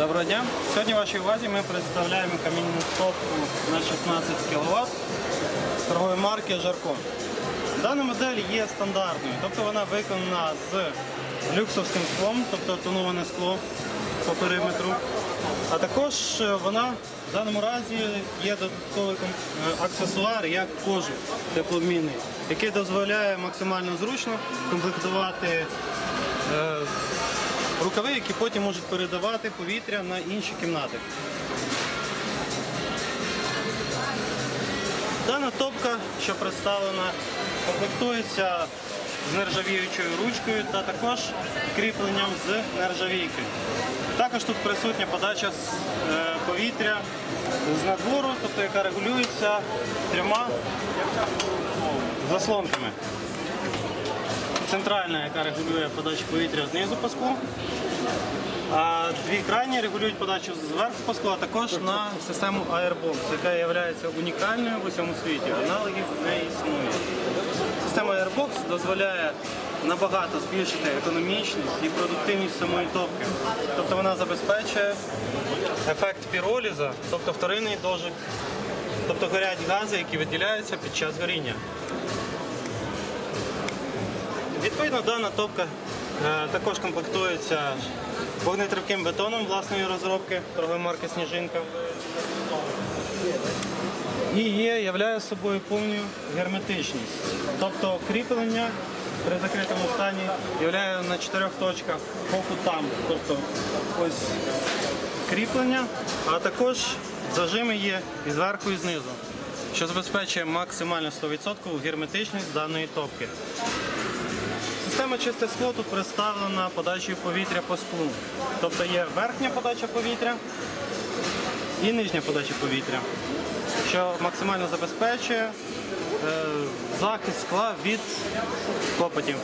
Доброго дня. Сьогодні вашій увазі ми представляємо камінну топку на 16 кВт торгової марки Жарко. Дана модель є стандартною, тобто вона виконана з люксовським склом, тобто тоноване скло по периметру. А також е, вона в даному разі є додатковий е, аксесуар як кожух теплообмінний, який дозволяє максимально зручно комплектувати е, рукави, які потім можуть передавати повітря на інші кімнати. Дана топка, що представлена, комплектується з нержавіючою ручкою та також кріпленням з нержавійки. Також тут присутня подача е, повітря з надвору, тобто яка регулюється трьома заслонками. Центральна, яка регулює подачу повітря знизу по склу, а дві крайні регулюють подачу зверху по склу, а також на систему Airbox, яка є унікальною в усьому світі. Аналогів не існує. Система Airbox дозволяє набагато збільшити економічність і продуктивність самої топки. Тобто вона забезпечує ефект піроліза, тобто вторинний дожик, тобто горять гази, які виділяються під час горіння. Відповідно, дана топка е, також комплектується вогнетривким бетоном власної розробки торгової марки Сніжинка. І є, являє собою повну герметичність. Тобто кріплення при закритому стані являє на чотирьох точках по кутам. Тобто ось кріплення, а також зажими є і зверху, і знизу, що забезпечує максимально 100% герметичність даної топки. Система чисте скло тут представлена подачею повітря по склу. Тобто є верхня подача повітря і нижня подача повітря, що максимально забезпечує е, захист скла від копотів.